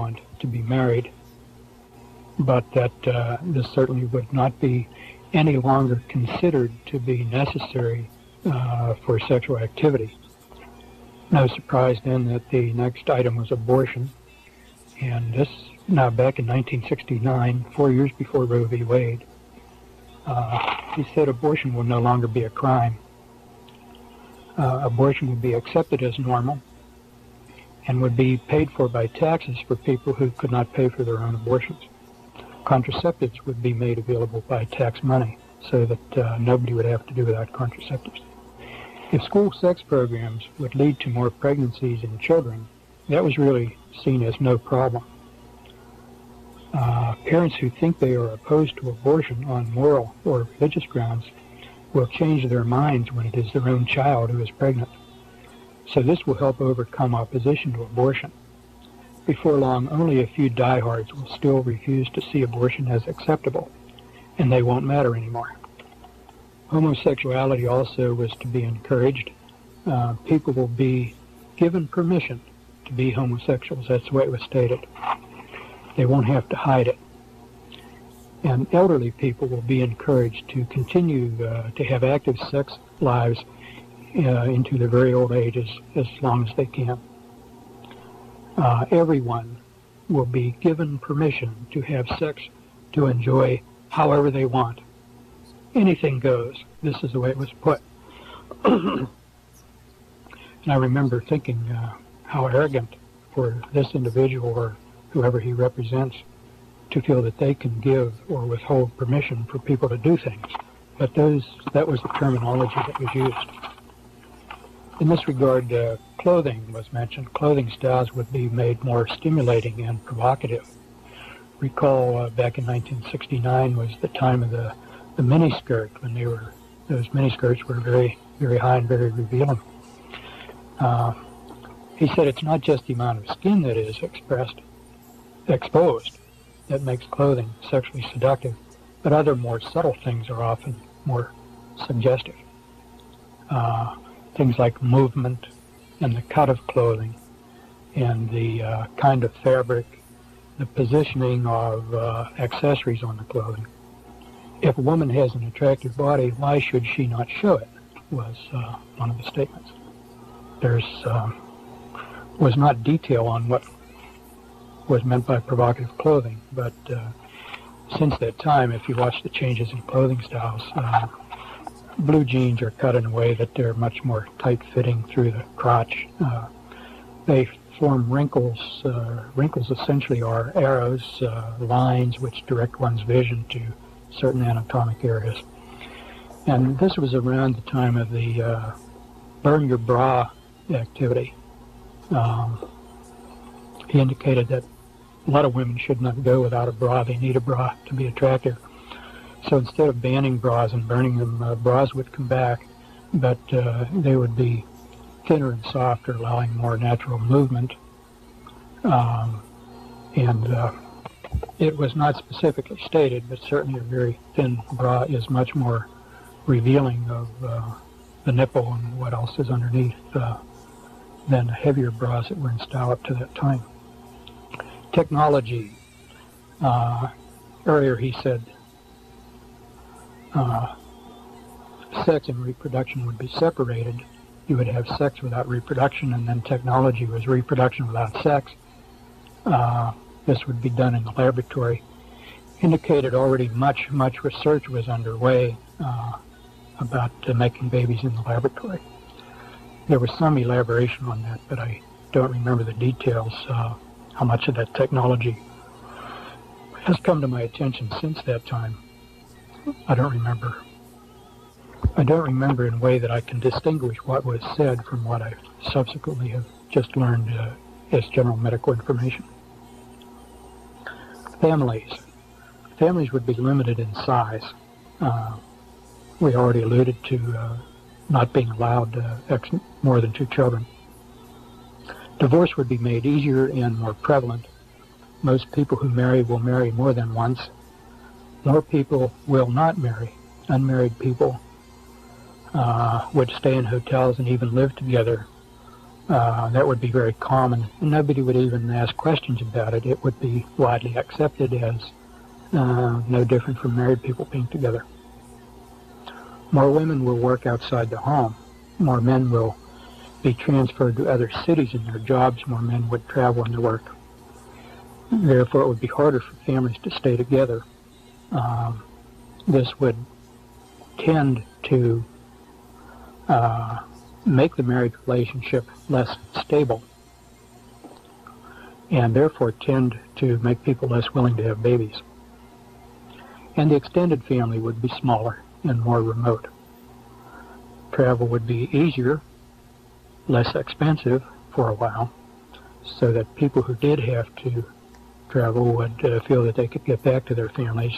want to be married, but that uh, this certainly would not be any longer considered to be necessary uh, for sexual activity. No surprise then that the next item was abortion. And this, now back in 1969, four years before Roe v. Wade, uh, he said abortion will no longer be a crime. Uh, abortion will be accepted as normal and would be paid for by taxes for people who could not pay for their own abortions. Contraceptives would be made available by tax money so that uh, nobody would have to do without contraceptives. If school sex programs would lead to more pregnancies in children, that was really seen as no problem. Uh, parents who think they are opposed to abortion on moral or religious grounds will change their minds when it is their own child who is pregnant. So this will help overcome opposition to abortion. Before long, only a few diehards will still refuse to see abortion as acceptable, and they won't matter anymore. Homosexuality also was to be encouraged. Uh, people will be given permission to be homosexuals. That's the way it was stated. They won't have to hide it. And elderly people will be encouraged to continue uh, to have active sex lives uh, into their very old ages as long as they can. Uh, everyone will be given permission to have sex to enjoy however they want. Anything goes. This is the way it was put. and I remember thinking uh, how arrogant for this individual or whoever he represents to feel that they can give or withhold permission for people to do things. But those that was the terminology that was used. In this regard, uh, clothing was mentioned. Clothing styles would be made more stimulating and provocative. Recall uh, back in 1969 was the time of the, the miniskirt when they were those miniskirts were very very high and very revealing. Uh, he said it's not just the amount of skin that is expressed, exposed, that makes clothing sexually seductive, but other more subtle things are often more suggestive. Uh, things like movement and the cut of clothing and the uh, kind of fabric, the positioning of uh, accessories on the clothing. If a woman has an attractive body, why should she not show it? Was uh, one of the statements. There's um, was not detail on what was meant by provocative clothing, but uh, since that time, if you watch the changes in clothing styles, uh, blue jeans are cut in a way that they're much more tight-fitting through the crotch. Uh, they form wrinkles. Uh, wrinkles essentially are arrows, uh, lines which direct one's vision to certain anatomic areas. And this was around the time of the uh, burn your bra activity. Um, he indicated that a lot of women should not go without a bra. They need a bra to be attractive. So instead of banning bras and burning them, uh, bras would come back, but uh, they would be thinner and softer, allowing more natural movement. Um, and uh, it was not specifically stated, but certainly a very thin bra is much more revealing of uh, the nipple and what else is underneath uh, than heavier bras that were in style up to that time. Technology. Uh, earlier he said uh, sex and reproduction would be separated. You would have sex without reproduction, and then technology was reproduction without sex. Uh, this would be done in the laboratory. Indicated already much, much research was underway uh, about uh, making babies in the laboratory. There was some elaboration on that, but I don't remember the details, uh, how much of that technology has come to my attention since that time. I don't remember. I don't remember in a way that I can distinguish what was said from what I subsequently have just learned uh, as general medical information. Families. Families would be limited in size. Uh, we already alluded to uh, not being allowed uh, ex- more than two children. Divorce would be made easier and more prevalent. Most people who marry will marry more than once more people will not marry. Unmarried people uh, would stay in hotels and even live together uh, that would be very common. Nobody would even ask questions about it. It would be widely accepted as uh, no different from married people being together. More women will work outside the home. More men will be transferred to other cities in their jobs. More men would travel into work. Therefore, it would be harder for families to stay together. Um, this would tend to uh, make the marriage relationship less stable and therefore tend to make people less willing to have babies. And the extended family would be smaller and more remote. Travel would be easier, less expensive for a while, so that people who did have to travel would uh, feel that they could get back to their families,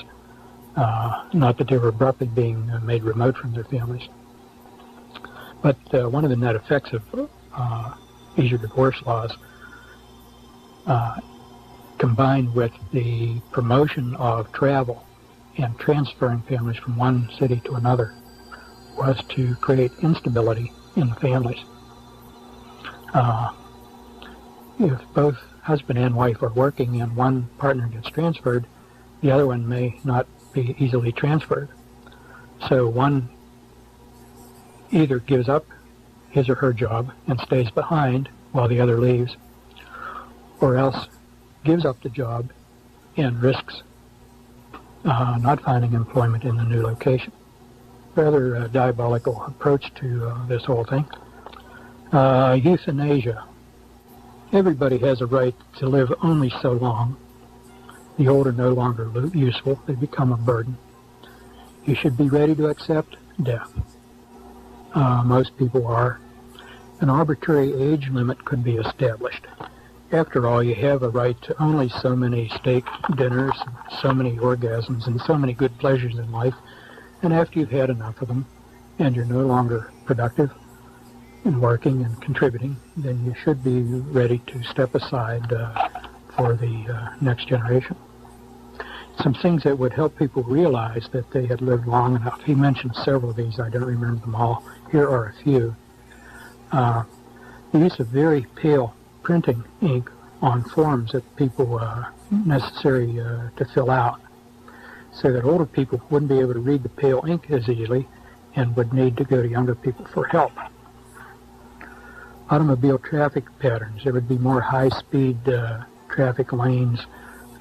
uh, not that they were abruptly being uh, made remote from their families. But uh, one of the net effects of uh, easier divorce laws, uh, combined with the promotion of travel and transferring families from one city to another, was to create instability in the families. Uh, if both husband and wife are working and one partner gets transferred, the other one may not be easily transferred. So one either gives up his or her job and stays behind while the other leaves, or else gives up the job and risks uh, not finding employment in the new location. Rather uh, diabolical approach to uh, this whole thing. Uh, euthanasia. Everybody has a right to live only so long. The old are no longer useful. They become a burden. You should be ready to accept death. Uh, most people are. An arbitrary age limit could be established. After all, you have a right to only so many steak dinners, so many orgasms, and so many good pleasures in life. And after you've had enough of them, and you're no longer productive and working and contributing, then you should be ready to step aside uh, for the uh, next generation some things that would help people realize that they had lived long enough. He mentioned several of these. I don't remember them all. Here are a few. Uh, the use of very pale printing ink on forms that people uh, necessary uh, to fill out so that older people wouldn't be able to read the pale ink as easily and would need to go to younger people for help. Automobile traffic patterns. There would be more high-speed uh, traffic lanes,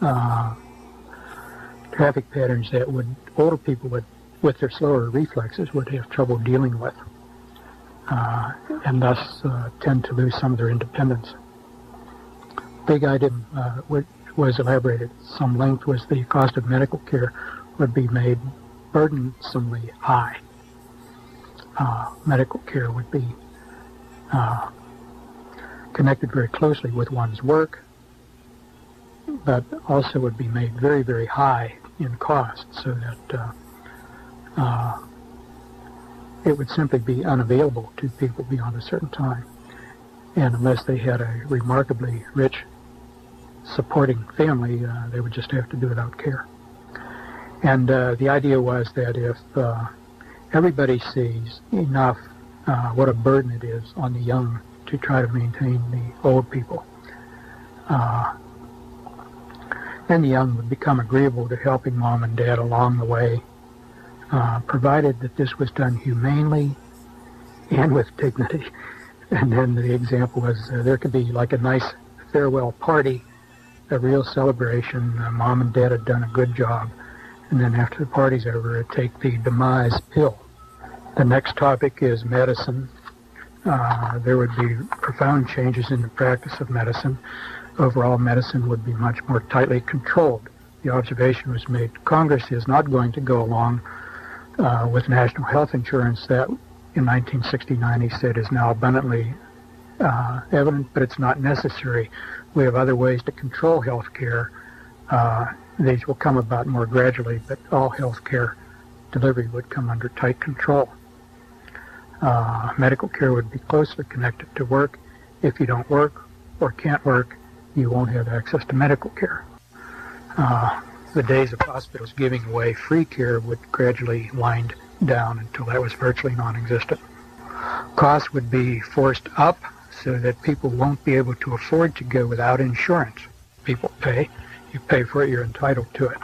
uh, traffic patterns that would older people would, with their slower reflexes, would have trouble dealing with, uh, and thus uh, tend to lose some of their independence. Big item uh, which was elaborated some length was the cost of medical care would be made burdensomely high. Uh, medical care would be uh, connected very closely with one's work, but also would be made very, very high in cost so that uh, uh, it would simply be unavailable to people beyond a certain time. And unless they had a remarkably rich supporting family, uh, they would just have to do it without care. And uh, the idea was that if uh, everybody sees enough uh, what a burden it is on the young to try to maintain the old people, and the young would become agreeable to helping mom and dad along the way, uh, provided that this was done humanely and with dignity. And then the example was uh, there could be like a nice farewell party, a real celebration. Uh, mom and dad had done a good job. And then after the party's over, take the demise pill. The next topic is medicine. Uh, there would be profound changes in the practice of medicine overall medicine would be much more tightly controlled. The observation was made Congress is not going to go along uh, with national health insurance that in 1969 he said is now abundantly uh, evident, but it's not necessary. We have other ways to control health care. Uh, these will come about more gradually, but all health care delivery would come under tight control. Uh, medical care would be closely connected to work. If you don't work or can't work, you won't have access to medical care. Uh, the days of hospitals giving away free care would gradually wind down until that was virtually non-existent. Costs would be forced up so that people won't be able to afford to go without insurance. People pay. You pay for it, you're entitled to it.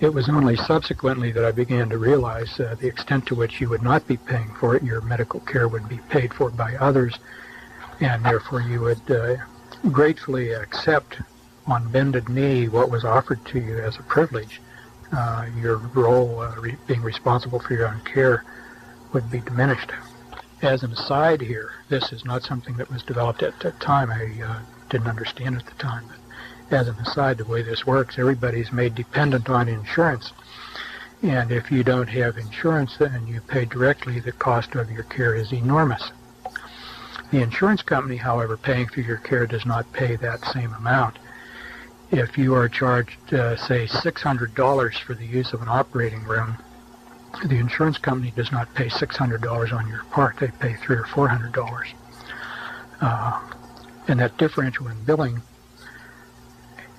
It was only subsequently that I began to realize uh, the extent to which you would not be paying for it. Your medical care would be paid for by others, and therefore you would uh, gratefully accept on bended knee what was offered to you as a privilege. Uh, your role, uh, re- being responsible for your own care, would be diminished. As an aside here, this is not something that was developed at that time. I uh, didn't understand at the time. But as an aside, the way this works, everybody's made dependent on insurance. And if you don't have insurance and you pay directly, the cost of your care is enormous. The insurance company, however, paying for your care does not pay that same amount. If you are charged, uh, say, $600 for the use of an operating room, the insurance company does not pay $600 on your part. They pay three or $400. Uh, and that differential in billing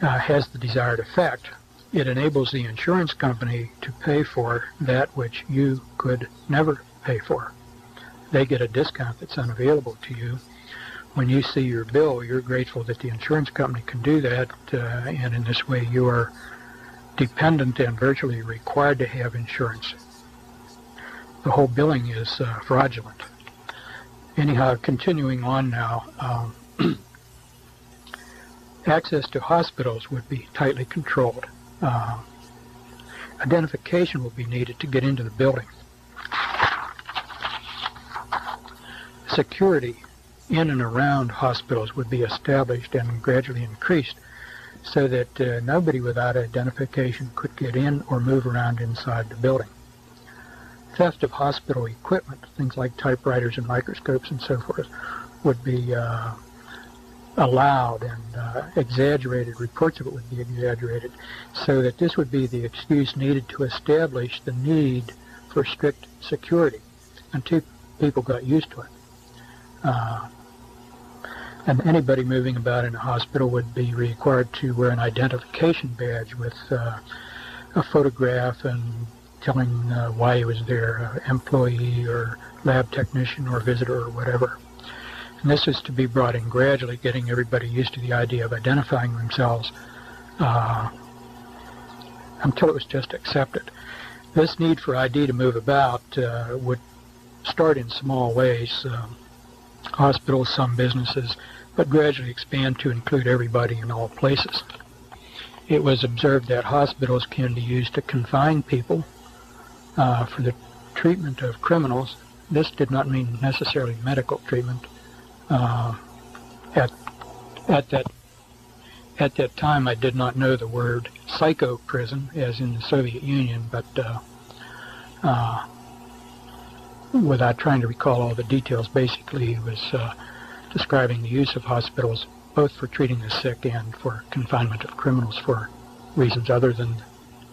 uh, has the desired effect. It enables the insurance company to pay for that which you could never pay for. They get a discount that's unavailable to you. When you see your bill, you're grateful that the insurance company can do that, uh, and in this way you are dependent and virtually required to have insurance. The whole billing is uh, fraudulent. Anyhow, continuing on now, um, access to hospitals would be tightly controlled. Uh, identification will be needed to get into the building. Security in and around hospitals would be established and gradually increased so that uh, nobody without identification could get in or move around inside the building. Theft of hospital equipment, things like typewriters and microscopes and so forth, would be uh, allowed and uh, exaggerated, reports of it would be exaggerated, so that this would be the excuse needed to establish the need for strict security until people got used to it. Uh, and anybody moving about in a hospital would be required to wear an identification badge with uh, a photograph and telling uh, why he was there, uh, employee or lab technician or visitor or whatever. And this is to be brought in gradually, getting everybody used to the idea of identifying themselves uh, until it was just accepted. This need for ID to move about uh, would start in small ways, um, hospitals, some businesses, but gradually expand to include everybody in all places. It was observed that hospitals can be used to confine people uh, for the treatment of criminals. This did not mean necessarily medical treatment, uh, at at that at that time, I did not know the word psycho prison, as in the Soviet Union, but uh, uh, without trying to recall all the details, basically he was uh, describing the use of hospitals both for treating the sick and for confinement of criminals for reasons other than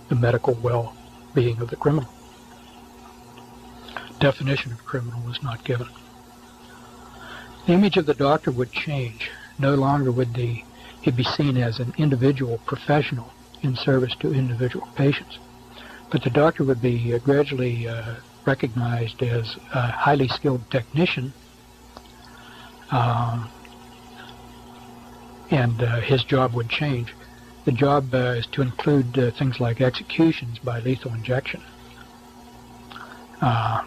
the medical well-being of the criminal. Definition of criminal was not given. The image of the doctor would change. No longer would the, he be seen as an individual professional in service to individual patients. But the doctor would be uh, gradually uh, recognized as a highly skilled technician, um, and uh, his job would change. The job uh, is to include uh, things like executions by lethal injection. Uh,